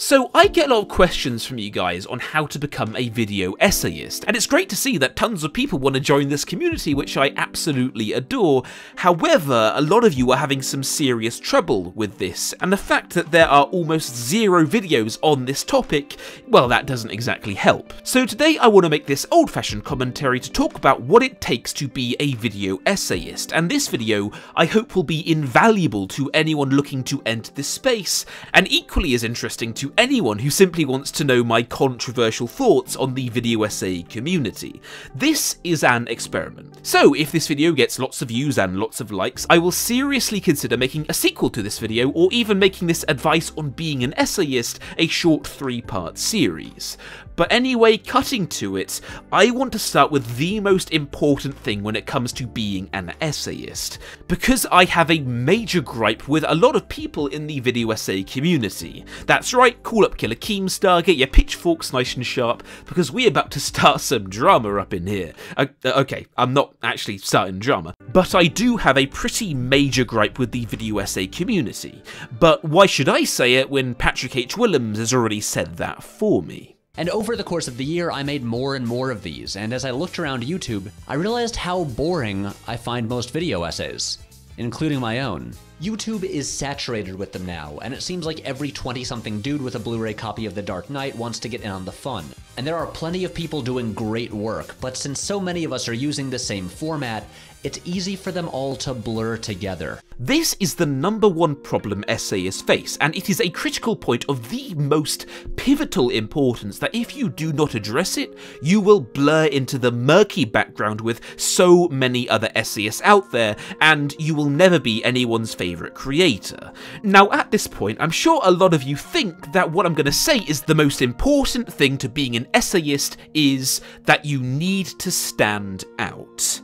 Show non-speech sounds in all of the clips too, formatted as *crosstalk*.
So I get a lot of questions from you guys on how to become a video essayist, and it's great to see that tons of people want to join this community, which I absolutely adore. However, a lot of you are having some serious trouble with this, and the fact that there are almost zero videos on this topic, well, that doesn't exactly help. So today I want to make this old-fashioned commentary to talk about what it takes to be a video essayist, and this video I hope will be invaluable to anyone looking to enter this space, and equally as interesting to anyone who simply wants to know my controversial thoughts on the video essay community. This is an experiment. So if this video gets lots of views and lots of likes, I will seriously consider making a sequel to this video or even making this advice on being an essayist a short three part series. But anyway, cutting to it, I want to start with the most important thing when it comes to being an essayist. Because I have a major gripe with a lot of people in the video essay community. That's right, call up Killer Keemstar, get your pitchforks nice and sharp, because we're about to start some drama up in here. Uh, okay, I'm not actually starting drama, but I do have a pretty major gripe with the video essay community. But why should I say it when Patrick H. Willems has already said that for me? And over the course of the year, I made more and more of these, and as I looked around YouTube, I realized how boring I find most video essays, including my own. YouTube is saturated with them now, and it seems like every 20 something dude with a Blu ray copy of The Dark Knight wants to get in on the fun. And there are plenty of people doing great work, but since so many of us are using the same format, it's easy for them all to blur together. This is the number one problem essayists face, and it is a critical point of the most pivotal importance that if you do not address it, you will blur into the murky background with so many other essayists out there, and you will never be anyone's favourite creator. Now, at this point, I'm sure a lot of you think that what I'm going to say is the most important thing to being an essayist is that you need to stand out.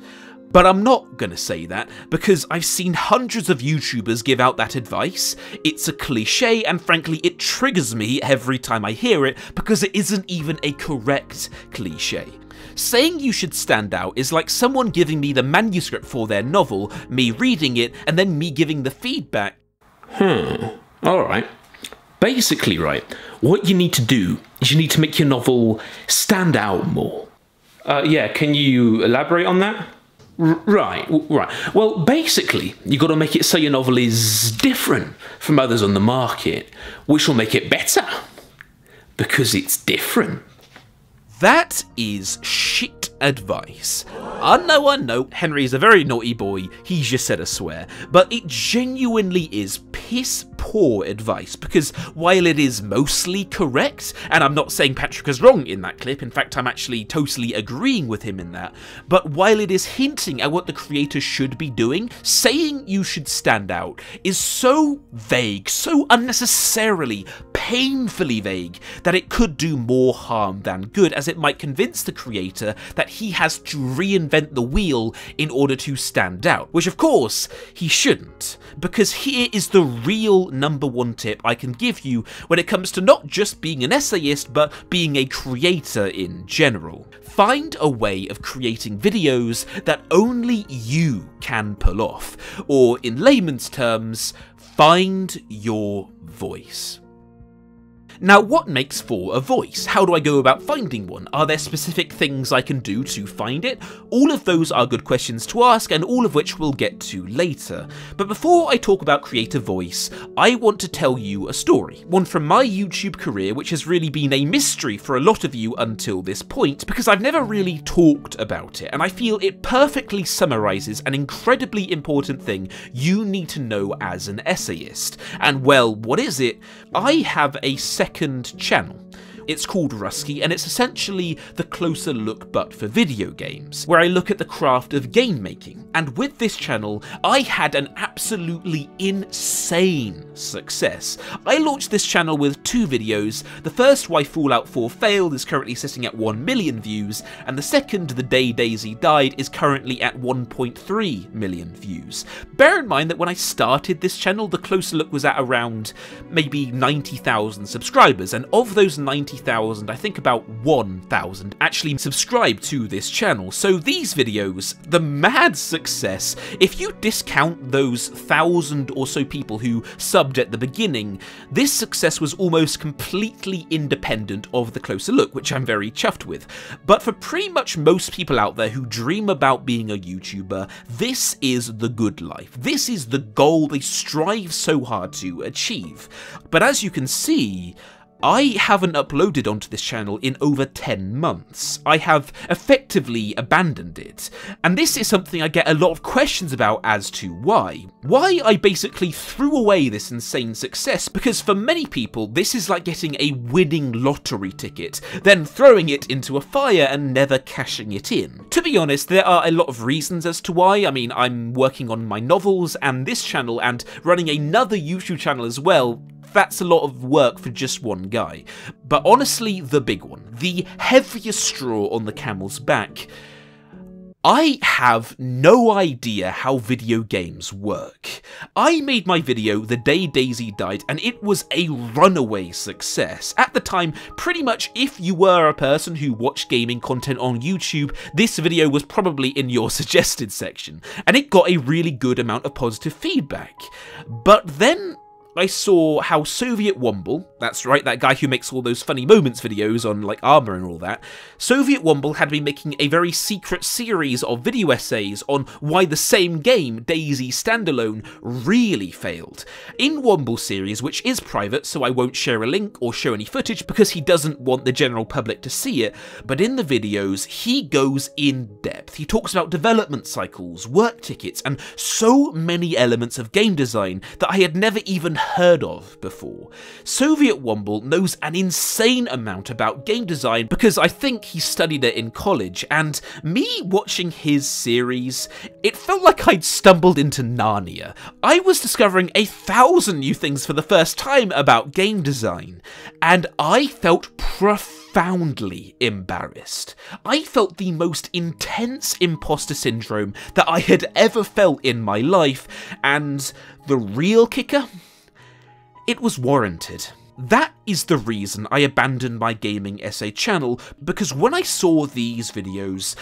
But I'm not going to say that because I've seen hundreds of YouTubers give out that advice. It's a cliche and frankly it triggers me every time I hear it because it isn't even a correct cliche. Saying you should stand out is like someone giving me the manuscript for their novel, me reading it, and then me giving the feedback. Hmm, alright. Basically, right, what you need to do is you need to make your novel stand out more. Uh, yeah, can you elaborate on that? Right, right. Well, basically, you've got to make it so your novel is different from others on the market, which will make it better because it's different. That is shit advice. Uh, I know, I uh, know, Henry's a very naughty boy, he's just said a swear, but it genuinely is piss poor advice because while it is mostly correct, and I'm not saying Patrick is wrong in that clip, in fact, I'm actually totally agreeing with him in that, but while it is hinting at what the creator should be doing, saying you should stand out is so vague, so unnecessarily, painfully vague, that it could do more harm than good, as it might convince the creator that he has to reinvent the wheel in order to stand out, which of course he shouldn't, because here is the real number one tip I can give you when it comes to not just being an essayist, but being a creator in general. Find a way of creating videos that only you can pull off, or in layman's terms, find your voice. Now, what makes for a voice? How do I go about finding one? Are there specific things I can do to find it? All of those are good questions to ask, and all of which we'll get to later. But before I talk about creative voice, I want to tell you a story. One from my YouTube career, which has really been a mystery for a lot of you until this point, because I've never really talked about it, and I feel it perfectly summarises an incredibly important thing you need to know as an essayist. And well, what is it? I have a second channel. It's called Ruskie, and it's essentially the closer look but for video games, where I look at the craft of game making. And with this channel, I had an absolutely insane success. I launched this channel with two videos. The first, Why Fallout 4 Failed, is currently sitting at 1 million views, and the second, The Day DayZ Died, is currently at 1.3 million views. Bear in mind that when I started this channel, the closer look was at around maybe 90,000 subscribers, and of those 90 90,000, I think about 1,000 actually subscribe to this channel. So these videos, the mad success, if you discount those thousand or so people who subbed at the beginning, this success was almost completely independent of the closer look, which I'm very chuffed with. But for pretty much most people out there who dream about being a YouTuber, this is the good life. This is the goal they strive so hard to achieve. But as you can see, I haven't uploaded onto this channel in over 10 months. I have effectively abandoned it. And this is something I get a lot of questions about as to why. Why I basically threw away this insane success, because for many people, this is like getting a winning lottery ticket, then throwing it into a fire and never cashing it in. To be honest, there are a lot of reasons as to why. I mean, I'm working on my novels and this channel and running another YouTube channel as well, that's a lot of work for just one guy. But honestly, the big one, the heaviest straw on the camel's back, I have no idea how video games work. I made my video the day DayZ died and it was a runaway success. At the time, pretty much if you were a person who watched gaming content on YouTube, this video was probably in your *laughs* suggested section, and it got a really good amount of positive feedback. But then I saw how Soviet Womble, that's right, that guy who makes all those funny moments videos on like Arma and all that, Soviet Womble had been making a very secret series of video essays on why the same game, DayZ Standalone, really failed. In Womble's series, which is private, so I won't share a link or show any footage because he doesn't want the general public to see it, but in the videos, he goes in depth. He talks about development cycles, work tickets, and so many elements of game design that I had never even heard of before. Soviet Womble knows an insane amount about game design because I think he studied it in college, and me watching his series, it felt like I'd stumbled into Narnia. I was discovering a thousand new things for the first time about game design, and I felt profoundly embarrassed. I felt the most intense imposter syndrome that I had ever felt in my life, and the real kicker? It was warranted. That is the reason I abandoned my gaming essay channel, because when I saw these videos,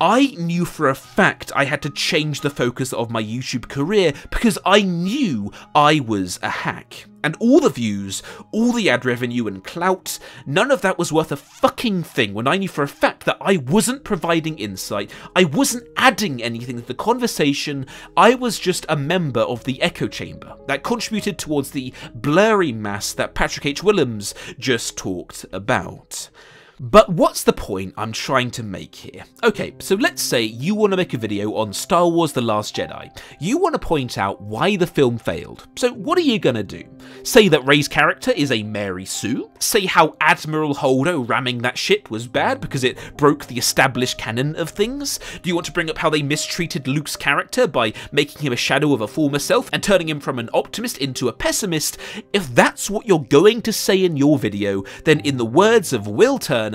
I knew for a fact I had to change the focus of my YouTube career because I knew I was a hack. And all the views, all the ad revenue and clout, none of that was worth a fucking thing when I knew for a fact that I wasn't providing insight, I wasn't adding anything to the conversation, I was just a member of the echo chamber that contributed towards the blurry mass that Patrick H. Willems just talked about. But what's the point I'm trying to make here? Okay, so let's say you want to make a video on Star Wars The Last Jedi. You want to point out why the film failed. So what are you gonna do? Say that Rey's character is a Mary Sue? Say how Admiral Holdo ramming that ship was bad because it broke the established canon of things? Do you want to bring up how they mistreated Luke's character by making him a shadow of a former self and turning him from an optimist into a pessimist? If that's what you're going to say in your video, then in the words of Will Turner,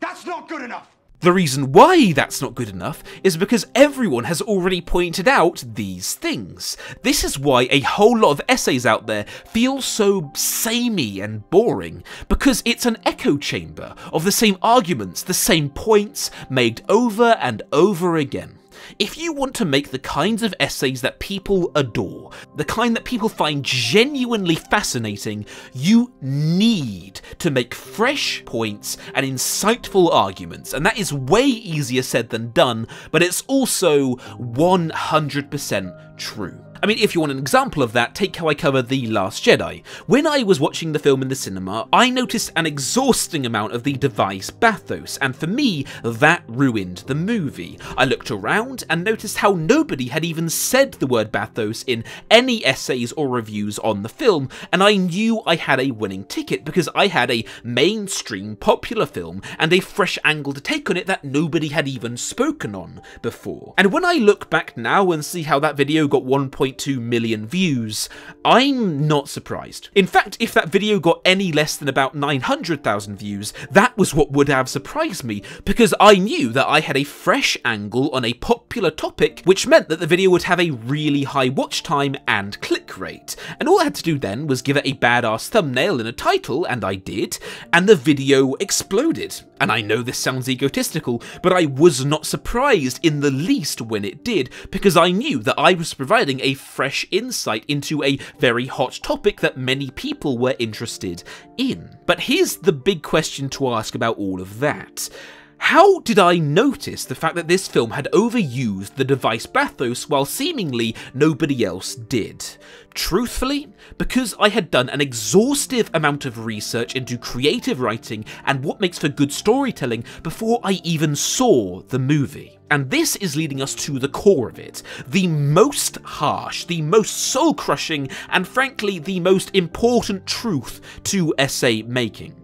that's not good enough! The reason why that's not good enough is because everyone has already pointed out these things. This is why a whole lot of essays out there feel so samey and boring, because it's an echo chamber of the same arguments, the same points, made over and over again. If you want to make the kinds of essays that people adore, the kind that people find genuinely fascinating, you need to make fresh points and insightful arguments. And that is way easier said than done, but it's also 100% true. I mean, if you want an example of that, take how I cover The Last Jedi. When I was watching the film in the cinema, I noticed an exhausting amount of the device bathos, and for me, that ruined the movie. I looked around and noticed how nobody had even said the word bathos in any essays or reviews on the film, and I knew I had a winning ticket because I had a mainstream popular film and a fresh angle to take on it that nobody had even spoken on before. And when I look back now and see how that video got 1. 1.2 million views, I'm not surprised. In fact, if that video got any less than about 900,000 views, that was what would have surprised me, because I knew that I had a fresh angle on a popular topic, which meant that the video would have a really high watch time and click rate. And all I had to do then was give it a badass thumbnail and a title, and I did, and the video exploded. And I know this sounds egotistical, but I was not surprised in the least when it did, because I knew that I was providing a fresh insight into a very hot topic that many people were interested in. But here's the big question to ask about all of that. How did I notice the fact that this film had overused the device bathos while seemingly nobody else did? Truthfully, because I had done an exhaustive amount of research into creative writing and what makes for good storytelling before I even saw the movie. And this is leading us to the core of it, the most harsh, the most soul crushing, and frankly the most important truth to essay making.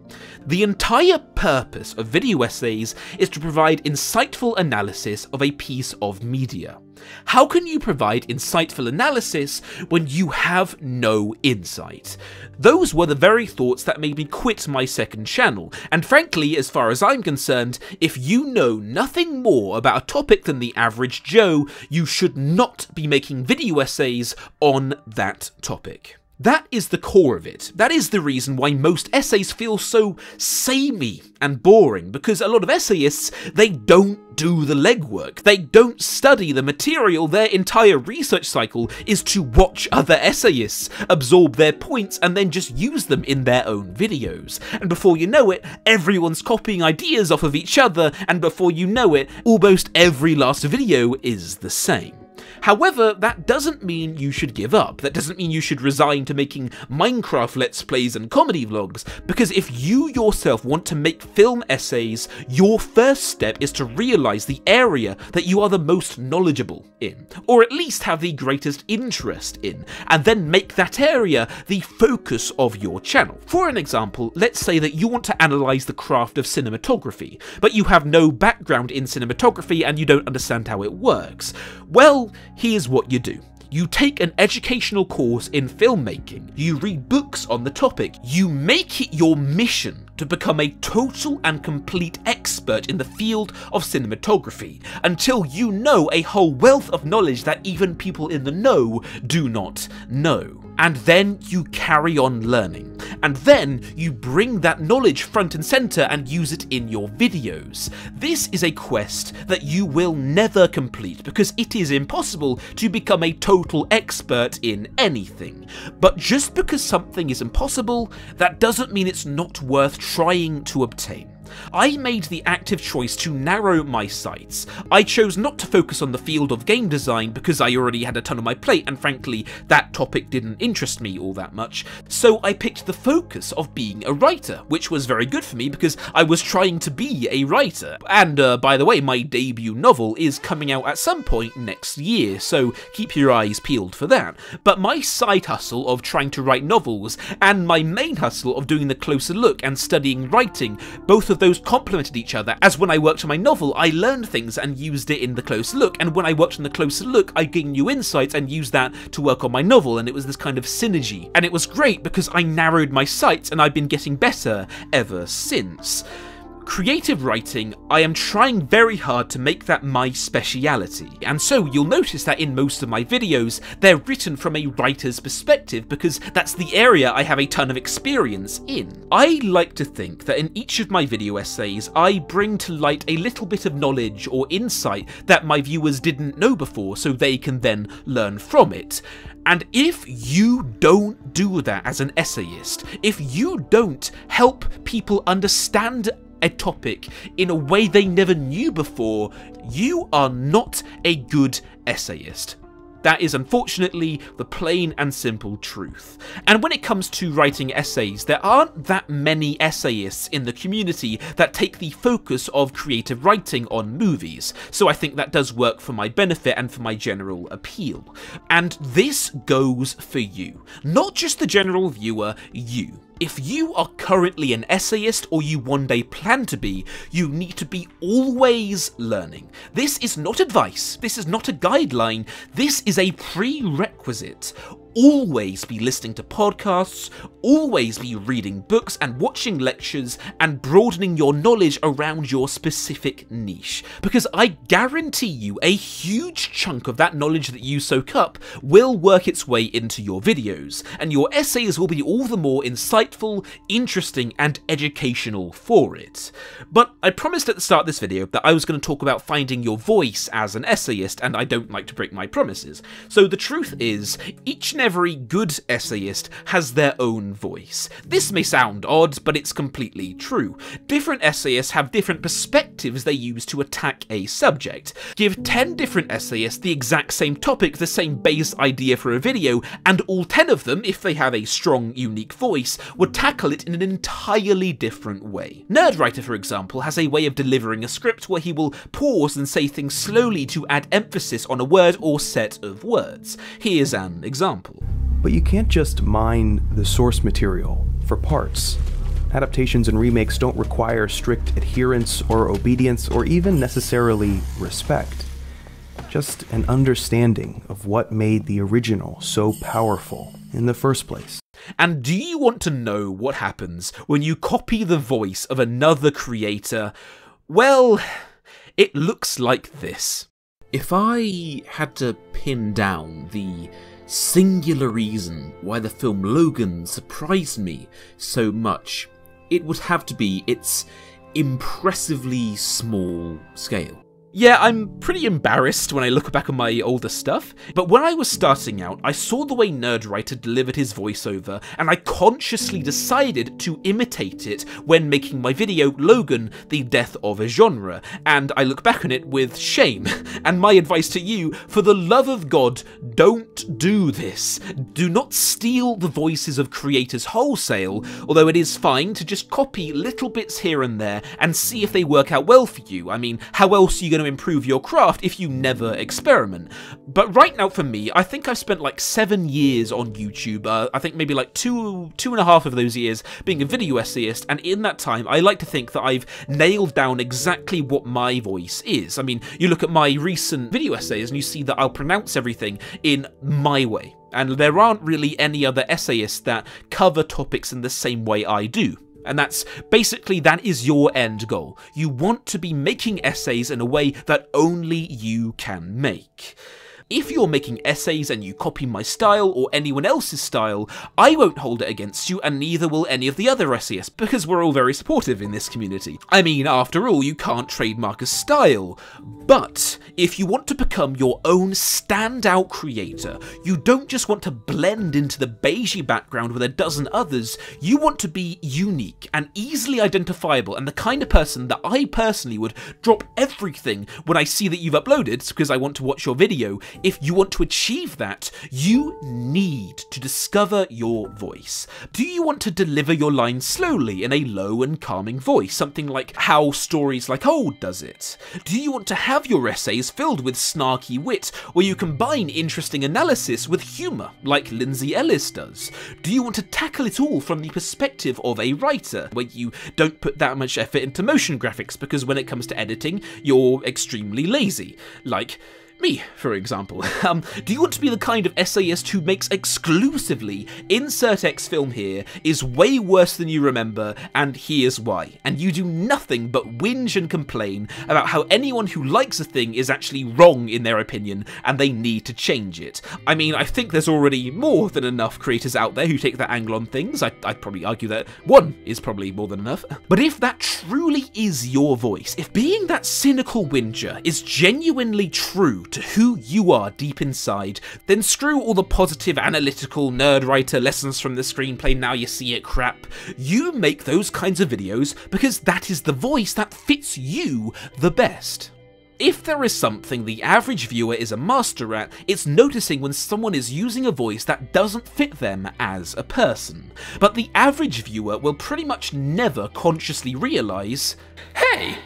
The entire purpose of video essays is to provide insightful analysis of a piece of media. How can you provide insightful analysis when you have no insight? Those were the very thoughts that made me quit my second channel, and frankly, as far as I'm concerned, if you know nothing more about a topic than the average Joe, you should not be making video essays on that topic. That is the core of it. That is the reason why most essays feel so samey and boring, because a lot of essayists, they don't do the legwork. They don't study the material. Their entire research cycle is to watch other essayists, absorb their points, and then just use them in their own videos. And before you know it, everyone's copying ideas off of each other, and before you know it, almost every last video is the same. However, that doesn't mean you should give up. That doesn't mean you should resign to making Minecraft Let's Plays and comedy vlogs, because if you yourself want to make film essays, your first step is to realise the area that you are the most knowledgeable in, or at least have the greatest interest in, and then make that area the focus of your channel. For an example, let's say that you want to analyse the craft of cinematography, but you have no background in cinematography and you don't understand how it works. Well, here's what you do. You take an educational course in filmmaking, you read books on the topic, you make it your mission to become a total and complete expert in the field of cinematography, until you know a whole wealth of knowledge that even people in the know do not know. And then you carry on learning. And then you bring that knowledge front and center and use it in your videos. This is a quest that you will never complete because it is impossible to become a total expert in anything. But just because something is impossible, that doesn't mean it's not worth trying to obtain. I made the active choice to narrow my sights. I chose not to focus on the field of game design because I already had a ton on my plate and frankly that topic didn't interest me all that much, so I picked the focus of being a writer, which was very good for me because I was trying to be a writer. And uh, by the way, my debut novel is coming out at some point next year, so keep your eyes peeled for that. But my side hustle of trying to write novels and my main hustle of doing the closer look and studying writing, both of those complemented each other, as when I worked on my novel, I learned things and used it in the close look, and when I worked on the close look, I gained new insights and used that to work on my novel, and it was this kind of synergy. And it was great because I narrowed my sights and I've been getting better ever since. Creative writing, I am trying very hard to make that my speciality, and so you'll notice that in most of my videos, they're written from a writer's perspective because that's the area I have a ton of experience in. I like to think that in each of my video essays, I bring to light a little bit of knowledge or insight that my viewers didn't know before so they can then learn from it. And if you don't do that as an essayist, if you don't help people understand a topic in a way they never knew before, you are not a good essayist. That is unfortunately the plain and simple truth. And when it comes to writing essays, there aren't that many essayists in the community that take the focus of creative writing on movies, so I think that does work for my benefit and for my general appeal. And this goes for you. Not just the general viewer, you. If you are currently an essayist or you one day plan to be, you need to be always learning. This is not advice, this is not a guideline, this is a prerequisite always be listening to podcasts, always be reading books and watching lectures and broadening your knowledge around your specific niche. Because I guarantee you a huge chunk of that knowledge that you soak up will work its way into your videos, and your essays will be all the more insightful, interesting, and educational for it. But I promised at the start of this video that I was going to talk about finding your voice as an essayist, and I don't like to break my promises. So the truth is, each and every good essayist has their own voice. This may sound odd, but it's completely true. Different essayists have different perspectives they use to attack a subject. Give 10 different essayists the exact same topic, the same base idea for a video, and all 10 of them, if they have a strong, unique voice, would tackle it in an entirely different way. Nerdwriter, for example, has a way of delivering a script where he will pause and say things slowly to add emphasis on a word or set of words. Here's an example. But you can't just mine the source material for parts. Adaptations and remakes don't require strict adherence or obedience or even necessarily respect. Just an understanding of what made the original so powerful in the first place. And do you want to know what happens when you copy the voice of another creator? Well, it looks like this. If I had to pin down the singular reason why the film Logan surprised me so much, it would have to be its impressively small scale. Yeah, I'm pretty embarrassed when I look back on my older stuff, but when I was starting out, I saw the way Nerdwriter delivered his voiceover, and I consciously decided to imitate it when making my video Logan, the death of a genre, and I look back on it with shame. *laughs* And my advice to you, for the love of God, don't do this. Do not steal the voices of creators wholesale, although it is fine to just copy little bits here and there and see if they work out well for you. I mean, how else are you going to improve your craft if you never experiment? But right now, for me, I think I've spent like seven years on YouTube. Uh, I think maybe like two, two and a half of those years being a video essayist, and in that time, I like to think that I've nailed down exactly what my voice is. I mean, you look at my recent video essays and you see that I'll pronounce everything in my way. And there aren't really any other essayists that cover topics in the same way I do. And that's basically that is your end goal. You want to be making essays in a way that only you can make. If you're making essays and you copy my style or anyone else's style, I won't hold it against you and neither will any of the other essayists because we're all very supportive in this community. I mean, after all, you can't trademark a style. But if you want to become your own standout creator, you don't just want to blend into the beigey background with a dozen others, you want to be unique and easily identifiable and the kind of person that I personally would drop everything when I see that you've uploaded because I want to watch your video if you want to achieve that, you need to discover your voice. Do you want to deliver your lines slowly in a low and calming voice, something like how Stories Like Old does it? Do you want to have your essays filled with snarky wit, where you combine interesting analysis with humour, like Lindsay Ellis does? Do you want to tackle it all from the perspective of a writer, where you don't put that much effort into motion graphics because when it comes to editing, you're extremely lazy? Like, me, for example. *laughs* Um, do you want to be the kind of essayist who makes exclusively insert X film here is way worse than you remember, and here's why, and you do nothing but whinge and complain about how anyone who likes a thing is actually wrong in their opinion and they need to change it? I mean, I think there's already more than enough creators out there who take that angle on things. I, I'd probably argue that one is probably more than enough. But if that truly is your voice, if being that cynical whinger is genuinely true to who you are deep inside, then screw all the positive, analytical, Nerdwriter lessons from the screenplay, now you see it crap. You make those kinds of videos because that is the voice that fits you the best. If there is something the average viewer is a master at, it's noticing when someone is using a voice that doesn't fit them as a person. But the average viewer will pretty much never consciously realise, Hey,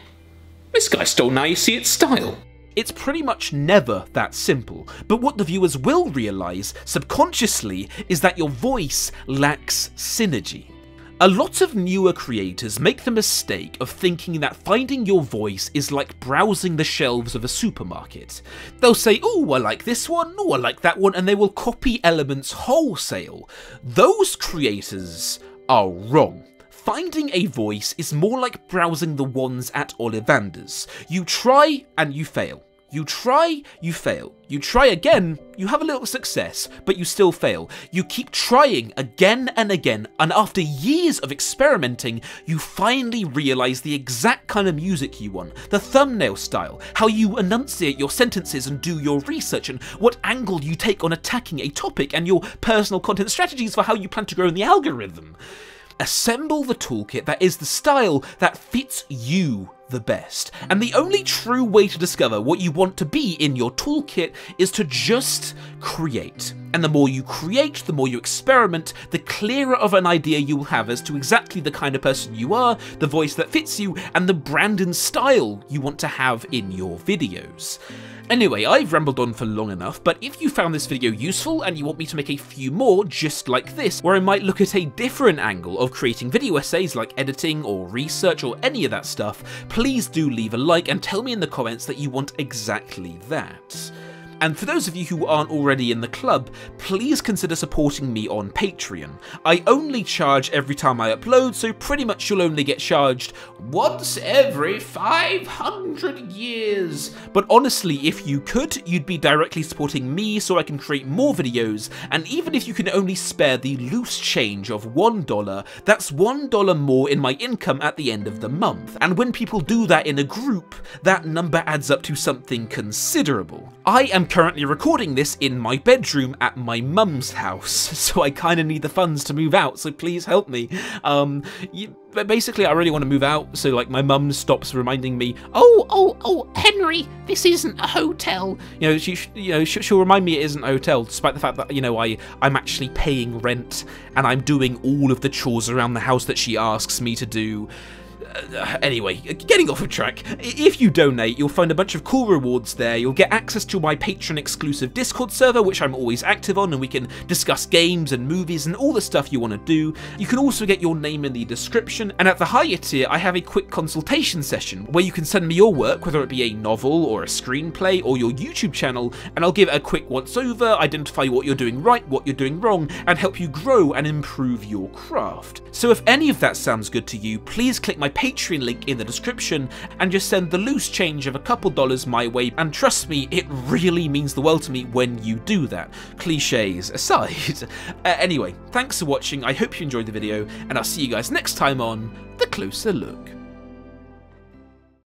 this guy stole Now You See It style. It's pretty much never that simple, but what the viewers will realise subconsciously is that your voice lacks synergy. A lot of newer creators make the mistake of thinking that finding your voice is like browsing the shelves of a supermarket. They'll say, oh, I like this one, oh, I like that one, and they will copy elements wholesale. Those creators are wrong. Finding a voice is more like browsing the ones at Ollivander's. You try and you fail. You try, you fail. You try again, you have a little success, but you still fail. You keep trying again and again, and after years of experimenting, you finally realize the exact kind of music you want, the thumbnail style, how you enunciate your sentences and do your research, and what angle you take on attacking a topic, and your personal content strategies for how you plan to grow in the algorithm. Assemble the toolkit that is the style that fits you the best. And the only true way to discover what you want to be in your toolkit is to just create. And the more you create, the more you experiment, the clearer of an idea you will have as to exactly the kind of person you are, the voice that fits you, and the brand and style you want to have in your videos. Anyway, I've rambled on for long enough, but if you found this video useful and you want me to make a few more just like this, where I might look at a different angle of creating video essays like editing or research or any of that stuff, please do leave a like and tell me in the comments that you want exactly that. And for those of you who aren't already in the club, please consider supporting me on Patreon. I only charge every time I upload, so pretty much you'll only get charged once every 500 years. But honestly, if you could, you'd be directly supporting me so I can create more videos, and even if you can only spare the loose change of $1, that's $1 more in my income at the end of the month. And when people do that in a group, that number adds up to something considerable. I am currently recording this in my bedroom at my mum's house, *laughs* so I kind of need the funds to move out, so please help me. Um, you, but basically, I really want to move out, so like my mum stops reminding me, "Oh, oh, oh, Henry, this isn't a hotel." You know, she, you know, she'll remind me it isn't a hotel, despite the fact that you know I, I'm actually paying rent and I'm doing all of the chores around the house that she asks me to do. Uh, anyway, getting off of track, if you donate, you'll find a bunch of cool rewards there. You'll get access to my Patreon exclusive Discord server, which I'm always active on, and we can discuss games and movies and all the stuff you want to do. You can also get your name in the description, and at the higher tier, I have a quick consultation session where you can send me your work, whether it be a novel or a screenplay or your YouTube channel, and I'll give it a quick once over, identify what you're doing right, what you're doing wrong, and help you grow and improve your craft. So if any of that sounds good to you, please click my Patreon link in the description and just send the loose change of a couple dollars my way and trust me, it really means the world to me when you do that. Cliches aside. *laughs* uh, anyway, thanks for watching, I hope you enjoyed the video and I'll see you guys next time on The Closer Look.